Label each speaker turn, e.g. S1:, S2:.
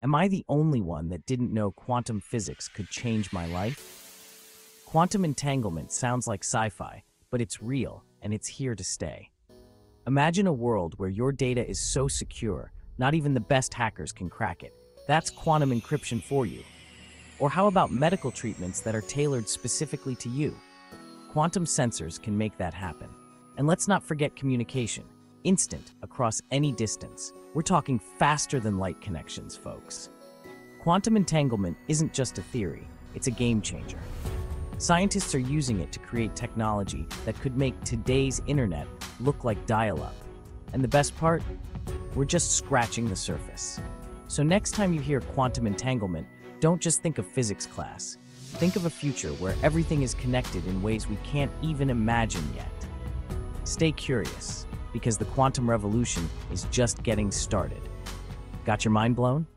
S1: Am I the only one that didn't know quantum physics could change my life? Quantum entanglement sounds like sci fi, but it's real and it's here to stay. Imagine a world where your data is so secure, not even the best hackers can crack it. That's quantum encryption for you. Or how about medical treatments that are tailored specifically to you? Quantum sensors can make that happen. And let's not forget communication instant across any distance. We're talking faster than light connections, folks. Quantum entanglement isn't just a theory, it's a game changer. Scientists are using it to create technology that could make today's internet look like dial up. And the best part? We're just scratching the surface. So, next time you hear quantum entanglement, don't just think of physics class. Think of a future where everything is connected in ways we can't even imagine yet. Stay curious because the quantum revolution is just getting started. Got your mind blown?